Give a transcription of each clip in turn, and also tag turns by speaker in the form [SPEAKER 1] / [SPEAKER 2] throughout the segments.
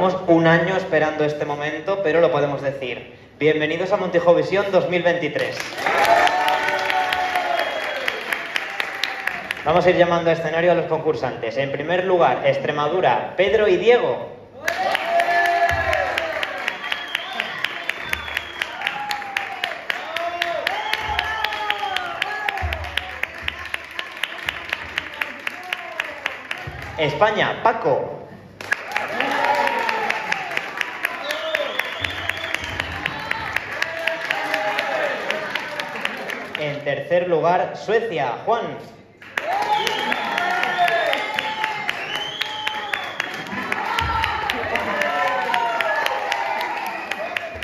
[SPEAKER 1] Un año esperando este momento, pero lo podemos decir. Bienvenidos a Montijo Visión 2023. Vamos a ir llamando a escenario a los concursantes. En primer lugar, Extremadura, Pedro y Diego. España, Paco. Tercer lugar, Suecia, Juan.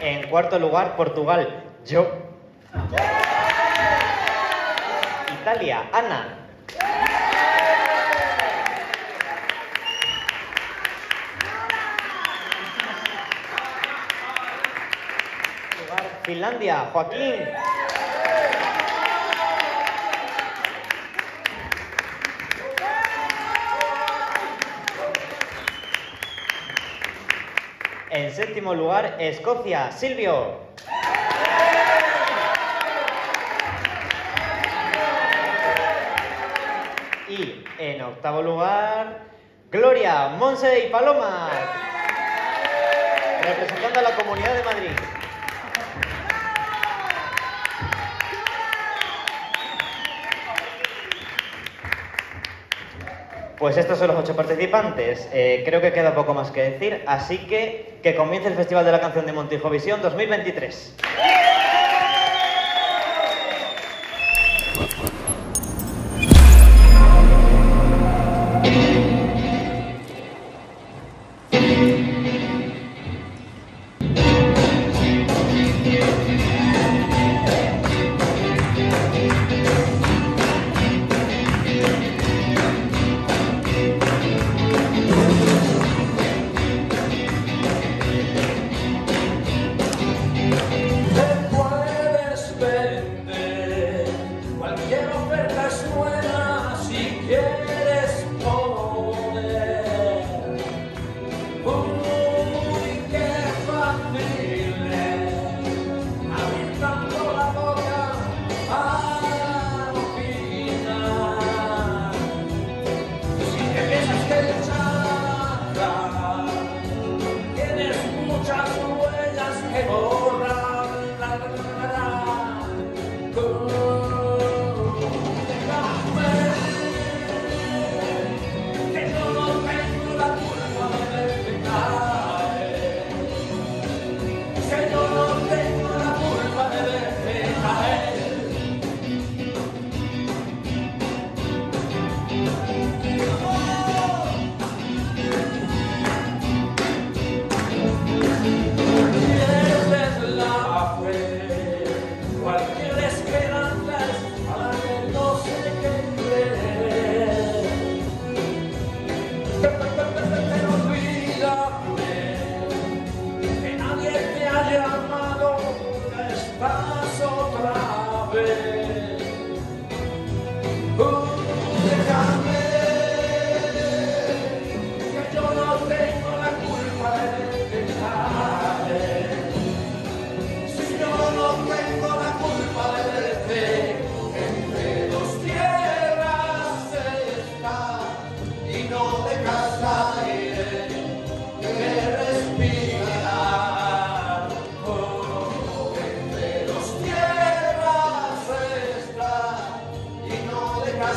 [SPEAKER 1] En cuarto lugar, Portugal, yo. Italia, Ana. Finlandia, Joaquín. En séptimo lugar, Escocia, Silvio. Y en octavo lugar, Gloria, Monse y Paloma. Representando a la Comunidad de Madrid. Pues estos son los ocho participantes. Eh, creo que queda poco más que decir, así que que comience el Festival de la Canción de Montijo Visión 2023.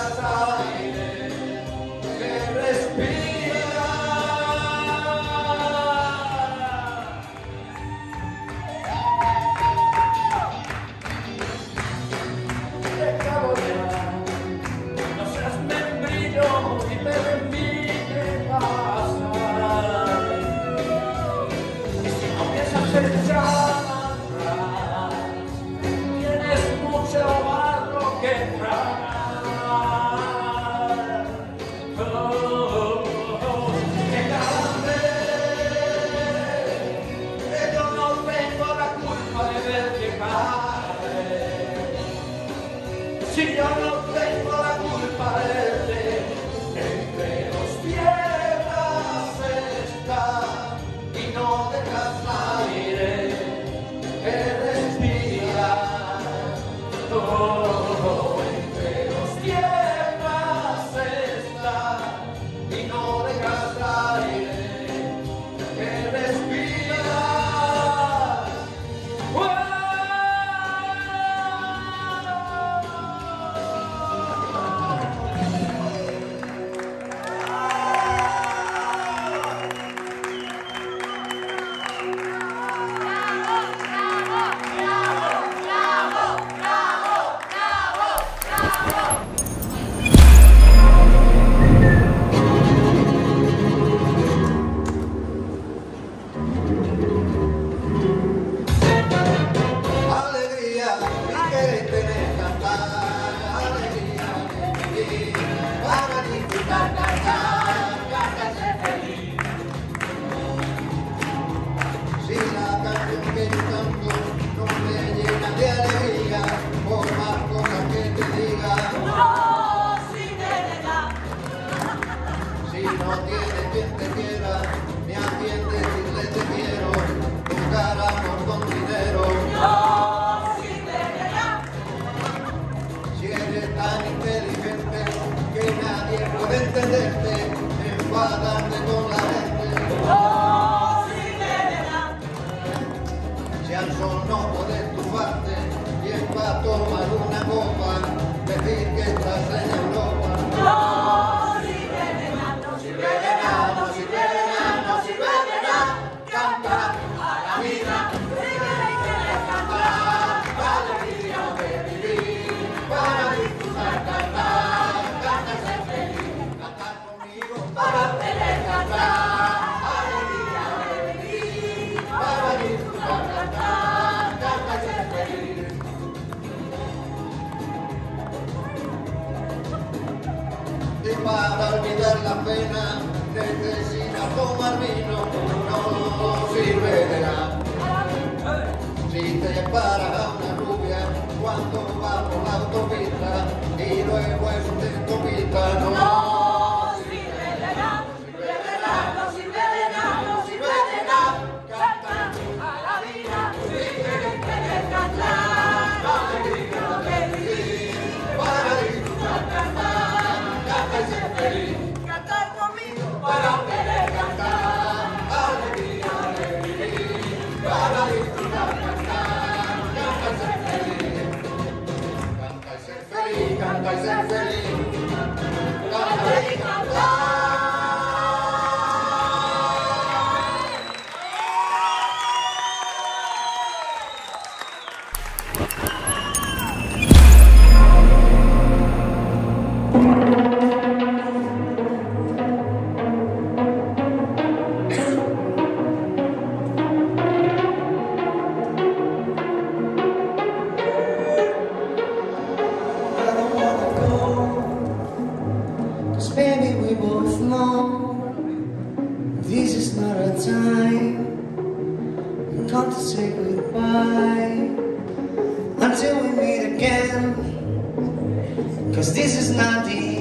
[SPEAKER 2] No tan inteligente que nadie puede entenderte, enfadarte con la gente. Oh, si verrà! Se al sol no poder turbarte y es para tomar una copa, decir que estás en el pena, necesita
[SPEAKER 3] tomar vino, no sirve de nada. Si te paras a una rubia cuando va por la autopista y luego es de autopista, no.
[SPEAKER 4] again. Cause this is not the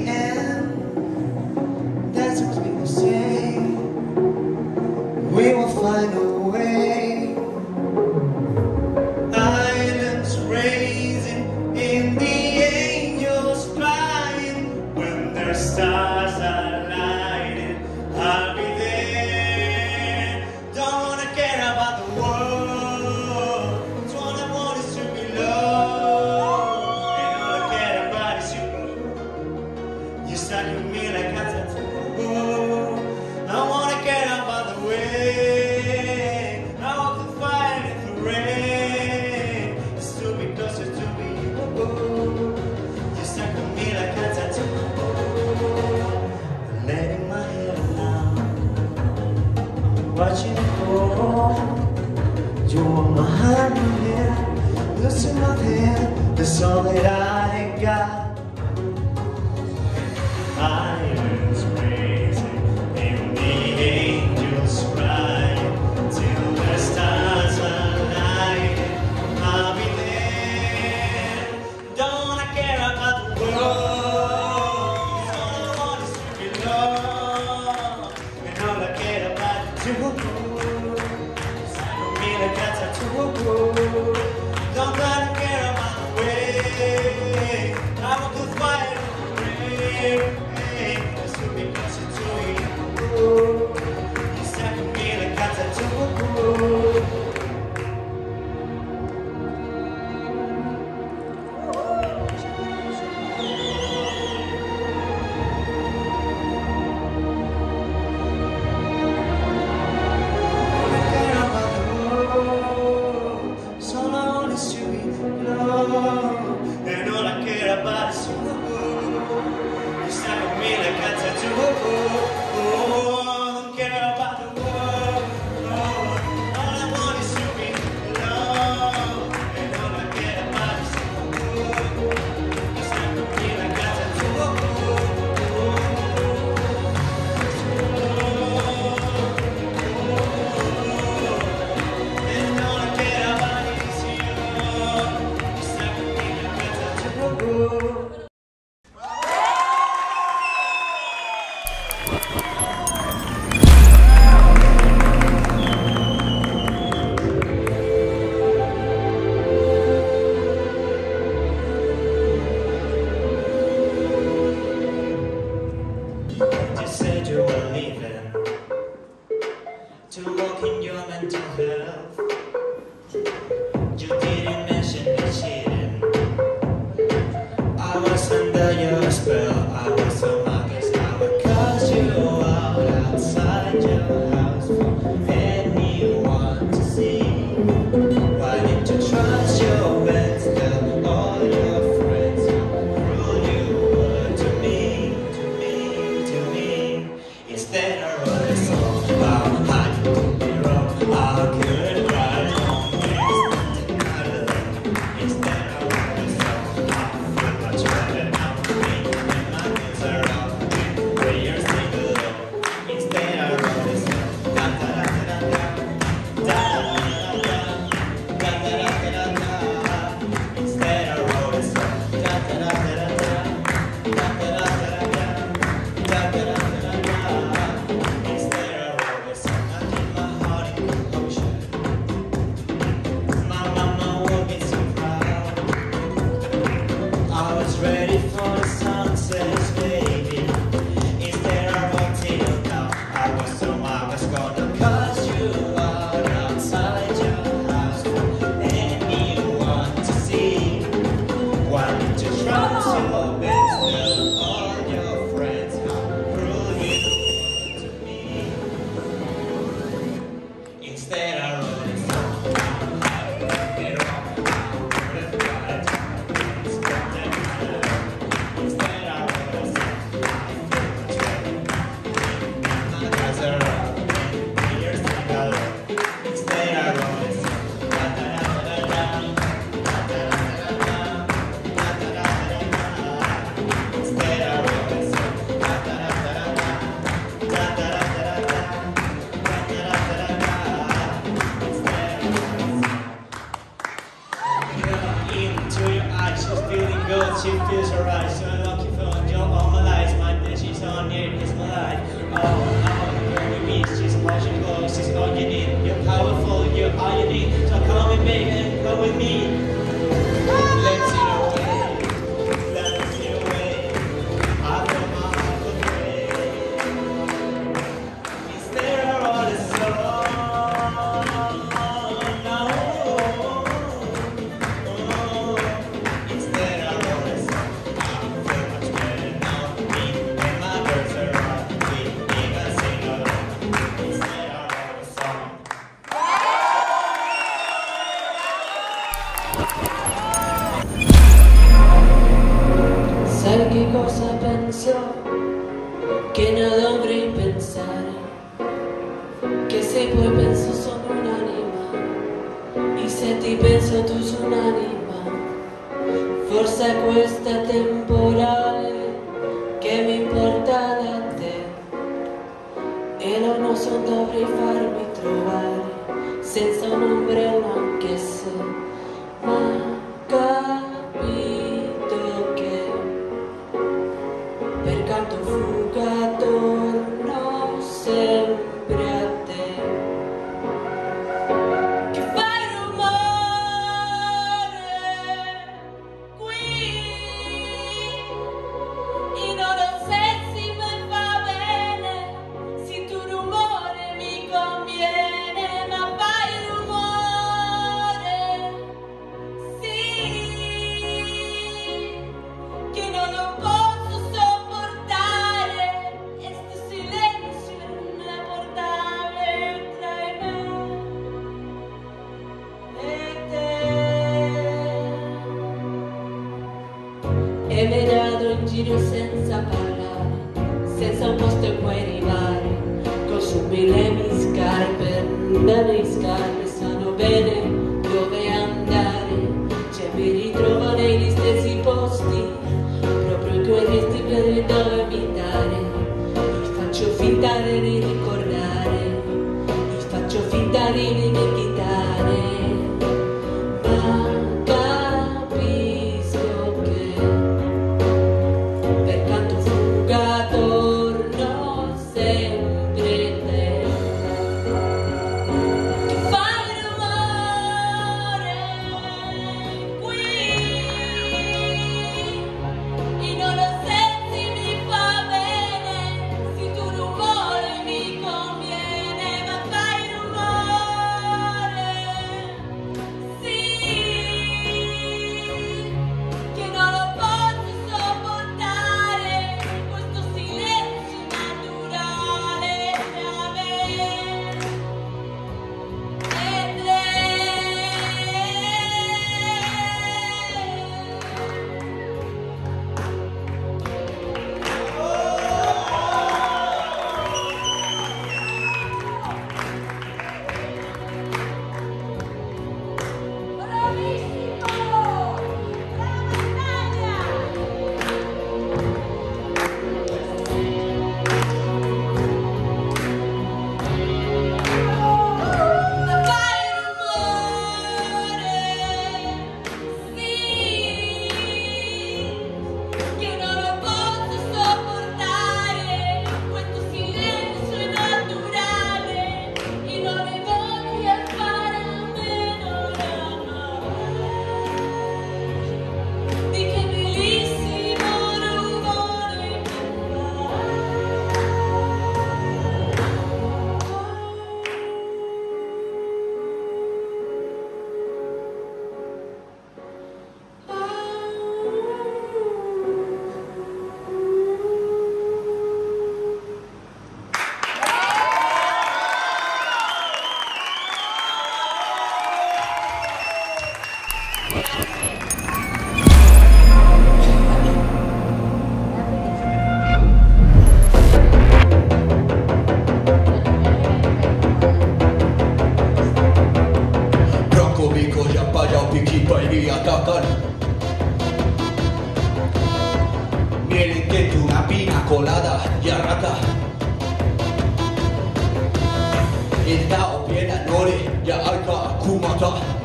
[SPEAKER 5] nore ya alka kumata. Talla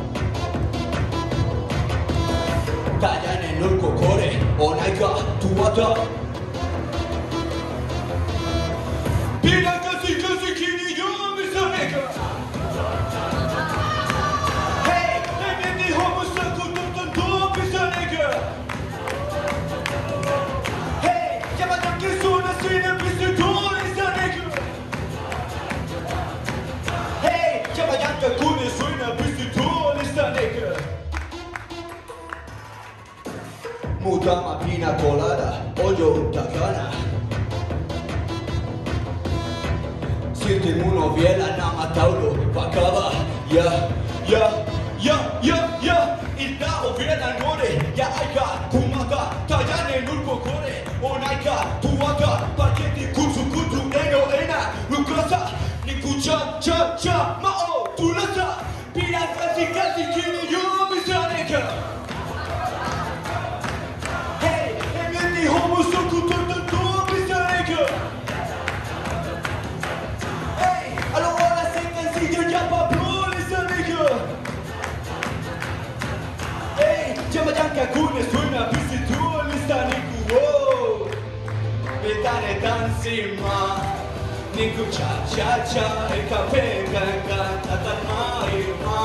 [SPEAKER 6] Sima Niku cha cha e ca pe ga ga Tata mai ma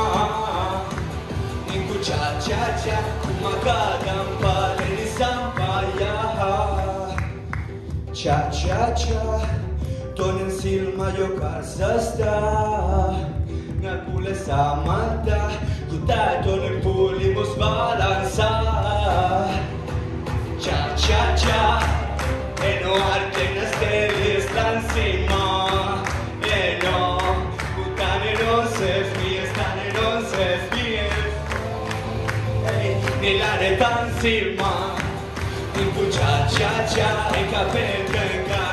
[SPEAKER 6] Niku cha cha cha Kumaga gampa Leni sampaya Cha cha cha Tonin silmä jo karsastaa Nä kuule samalta cu tää toinen puolimus balansa. Cha cha cha
[SPEAKER 7] Pero alguien este viesta encima, bien o puta no se fiesta de
[SPEAKER 3] no se fiesta. Ni la de
[SPEAKER 5] tan encima, ni muchacha, cha,
[SPEAKER 7] en capeta.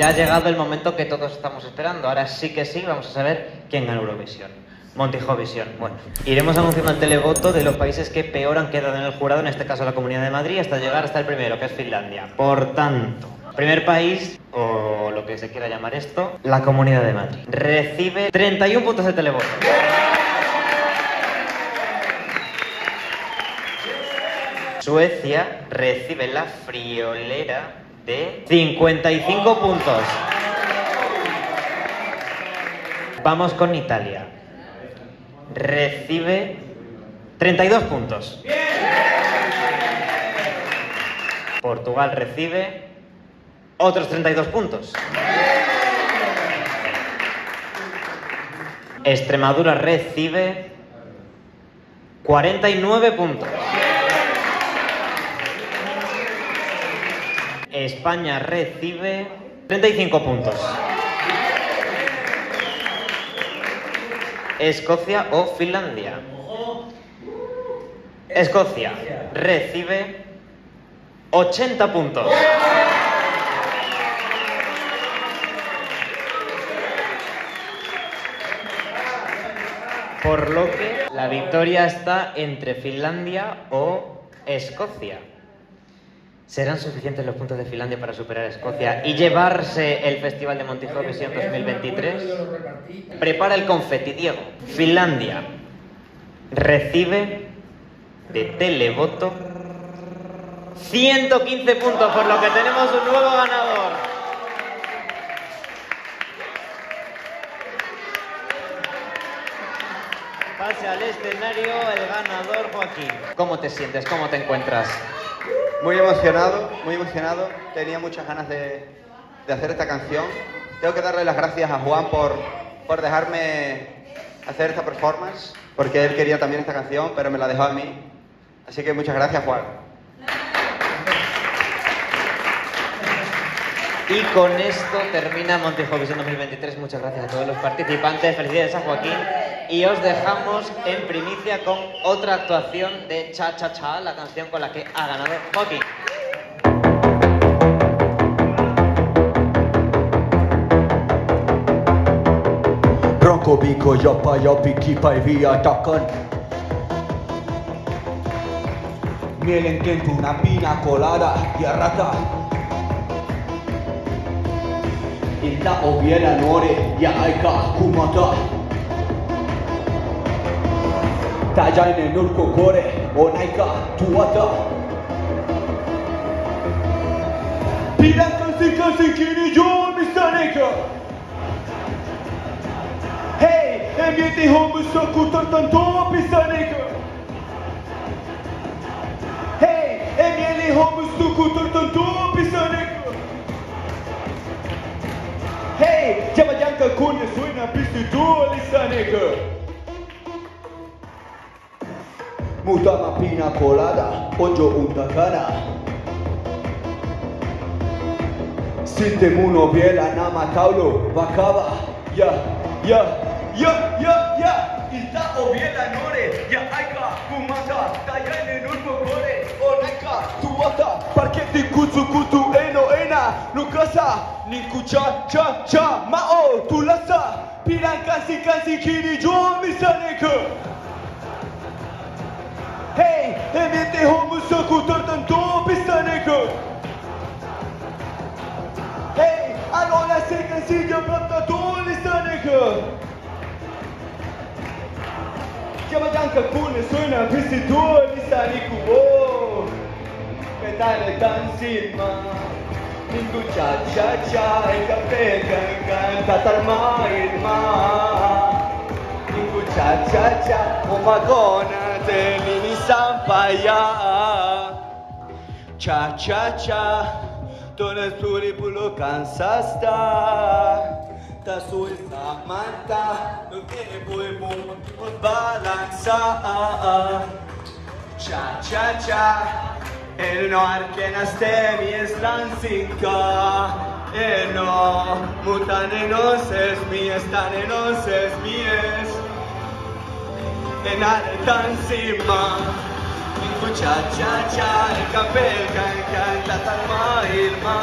[SPEAKER 1] Ya ha llegado el momento que todos estamos esperando. Ahora sí que sí, vamos a saber quién gana Eurovisión. Montijovisión. Bueno, iremos anunciando el televoto de los países que peor han quedado en el jurado, en este caso la Comunidad de Madrid, hasta llegar hasta el primero, que es Finlandia. Por tanto, primer país, o lo que se quiera llamar esto, la Comunidad de Madrid. Recibe 31 puntos de televoto. Suecia recibe la friolera de 55 puntos. Vamos con Italia. Recibe 32 puntos. Portugal recibe otros 32 puntos. Extremadura recibe 49 puntos. España recibe 35 puntos. Escocia o Finlandia. Escocia recibe 80 puntos. Por lo que la victoria está entre Finlandia o Escocia. ¿Serán suficientes los puntos de Finlandia para superar a Escocia y llevarse el Festival de Montijo-Visión 2023? Prepara el confeti, Diego. Finlandia recibe de televoto 115 puntos, por lo que tenemos un nuevo ganador. Pase al escenario el ganador Joaquín. ¿Cómo te sientes? ¿Cómo te encuentras?
[SPEAKER 8] Muy emocionado, muy emocionado. Tenía muchas ganas de, de hacer esta canción. Tengo que darle las gracias a Juan por, por dejarme hacer esta performance, porque él quería también esta canción, pero me la dejó a mí. Así que muchas gracias, Juan.
[SPEAKER 1] Y con esto termina Montijo Visión 2023. Muchas gracias a todos los participantes. Felicidades a Joaquín. Y os dejamos en primicia con otra actuación de Cha Cha Cha, la canción con la que ha ganado Joaquín.
[SPEAKER 5] Bronco Bico, Yoppa, Yoppi, Kipa y Via Takan. Miel en quente, una pina colada y a rata. Ilta obiela nore ya aika kumata. tajane nurko Kore onaika tuata Pira kasi kasi kini jo Mr. Nigga Hey, ambiente homo soku tantanto Mr. Nigga Hey, ambiente homo soku tantanto Mr. Nigga Hey, jama janka kunya suina pistu tu Mr. Nigga Mutama pina colada, ojo untakana. Sinte muno biela nama taulo, vakava, ya, ya, ya, ya, ya. Ilta o biela nore, ya aika, kumata, tayane nurko kore, onaika, tuwata, parketi kutu kutu eno ena, nukasa, ninkucha, cha, cha, mao, tulasa, piran kasi kasi kini jo misaneka. Hey, emite Romuso cu tortan tu pistanego. Hey, agora se cansilla planta tu listanego. Chama danca cune suena pisi tu listaniku. Oh. Metale dansin ma. Ningu cha cha cha e cape can can tatar mai ma. Ningu cha cha cha o magona te lini sampaya. Cha cha cha, tones puri pulo cansasta. Ta sul samanta, lo tiene poi mu balanza. Cha cha cha, el no arquena stemi es lancinca. El no, mutane no ses mi, estane no ses mies. denar tan sima Cu cea cea cea e capel ca încantat al maailma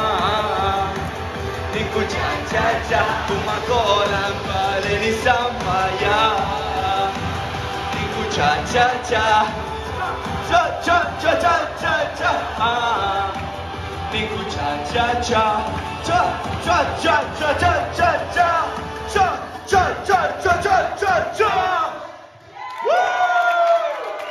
[SPEAKER 5] Cu cea cea cea cu macola în pale ni sambaia Cu cea cea cea Cea cea cea cea cea cea Cu cea cea cea Cea cea cea cea cea cea cea Cea cea cea cea cea cea cea Uh!